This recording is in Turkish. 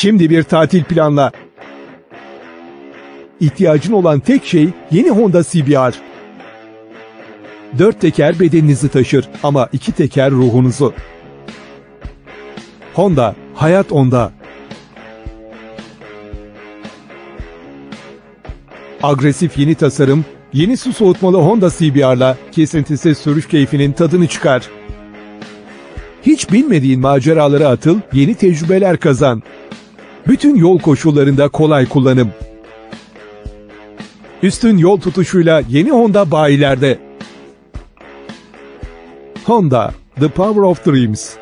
Şimdi bir tatil planla. İhtiyacın olan tek şey yeni Honda CBR. Dört teker bedeninizi taşır ama iki teker ruhunuzu. Honda, hayat onda. Agresif yeni tasarım, yeni su soğutmalı Honda CBR'la kesintisiz sürüş keyfinin tadını çıkar. Hiç bilmediğin maceralara atıl, yeni tecrübeler kazan. Bütün yol koşullarında kolay kullanım. Üstün yol tutuşuyla yeni Honda bayilerde. Honda, the power of dreams.